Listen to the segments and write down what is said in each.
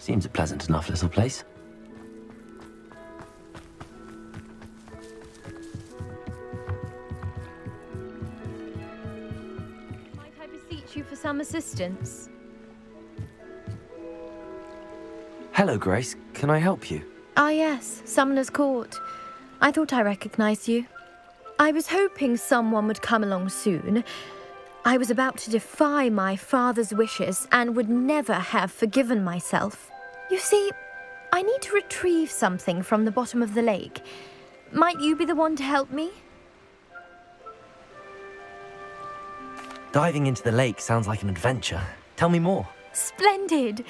Seems a pleasant enough little place. Might I beseech you for some assistance? Hello, Grace. Can I help you? Ah, yes, Summoner's Court. I thought I recognized you. I was hoping someone would come along soon. I was about to defy my father's wishes and would never have forgiven myself. You see, I need to retrieve something from the bottom of the lake. Might you be the one to help me? Diving into the lake sounds like an adventure. Tell me more. Splendid!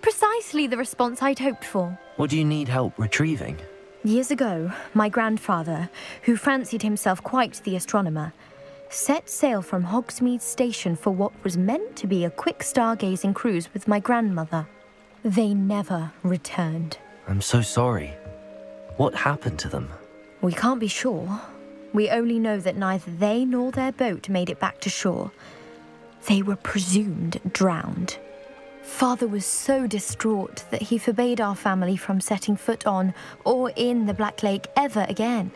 Precisely the response I'd hoped for. What do you need help retrieving? Years ago, my grandfather, who fancied himself quite the astronomer, set sail from Hogsmeade Station for what was meant to be a quick stargazing cruise with my grandmother. They never returned. I'm so sorry. What happened to them? We can't be sure. We only know that neither they nor their boat made it back to shore. They were presumed drowned. Father was so distraught that he forbade our family from setting foot on or in the Black Lake ever again.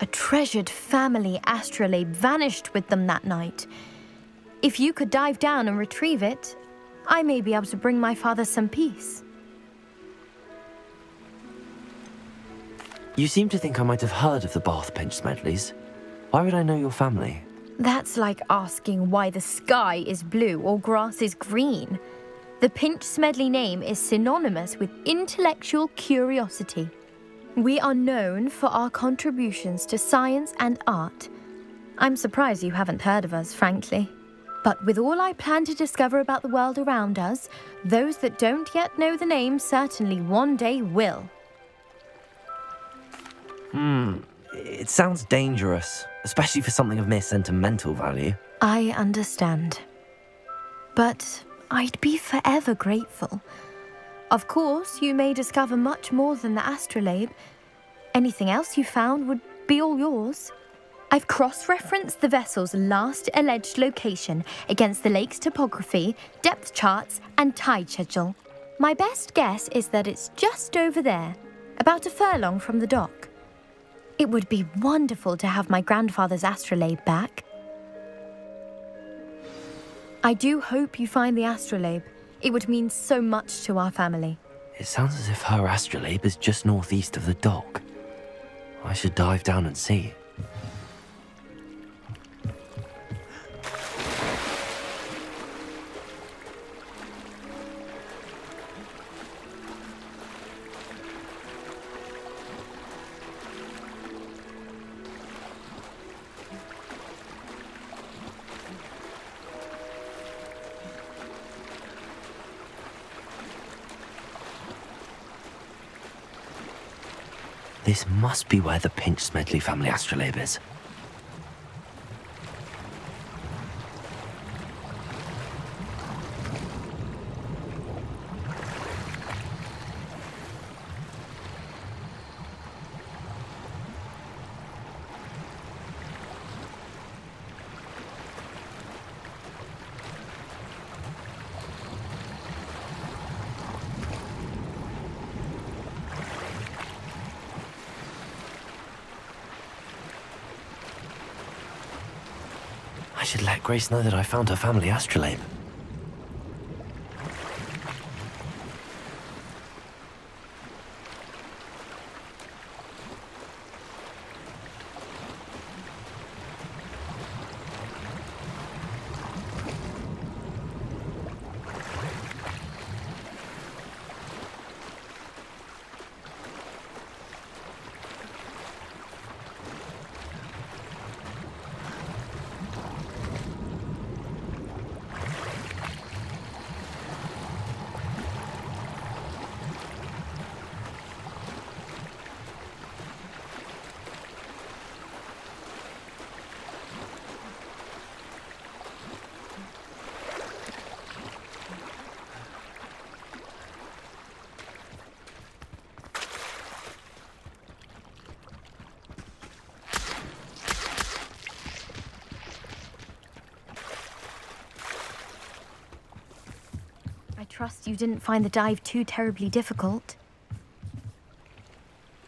A treasured family astrolabe vanished with them that night. If you could dive down and retrieve it, I may be able to bring my father some peace. You seem to think I might have heard of the Bath Pinch Smedleys. Why would I know your family? That's like asking why the sky is blue or grass is green. The Pinch Smedley name is synonymous with intellectual curiosity. We are known for our contributions to science and art. I'm surprised you haven't heard of us, frankly. But with all I plan to discover about the world around us, those that don't yet know the name certainly one day will. Hmm. It sounds dangerous, especially for something of mere sentimental value. I understand. But I'd be forever grateful. Of course, you may discover much more than the astrolabe. Anything else you found would be all yours. I've cross referenced the vessel's last alleged location against the lake's topography, depth charts, and tide schedule. My best guess is that it's just over there, about a furlong from the dock. It would be wonderful to have my grandfather's astrolabe back. I do hope you find the astrolabe. It would mean so much to our family. It sounds as if her astrolabe is just northeast of the dock. I should dive down and see. This must be where the Pinch Smedley family astrolabe is. I should let Grace know that I found her family astrolabe. Trust you didn't find the dive too terribly difficult.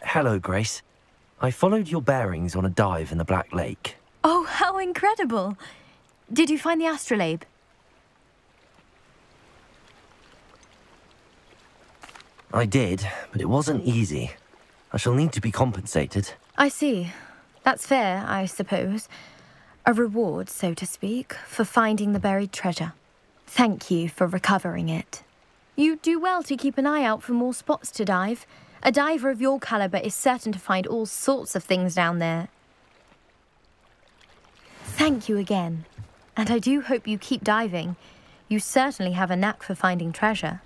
Hello, Grace. I followed your bearings on a dive in the Black Lake. Oh, how incredible! Did you find the astrolabe? I did, but it wasn't easy. I shall need to be compensated. I see. That's fair, I suppose. A reward, so to speak, for finding the buried treasure. Thank you for recovering it. You do well to keep an eye out for more spots to dive. A diver of your caliber is certain to find all sorts of things down there. Thank you again. And I do hope you keep diving. You certainly have a knack for finding treasure.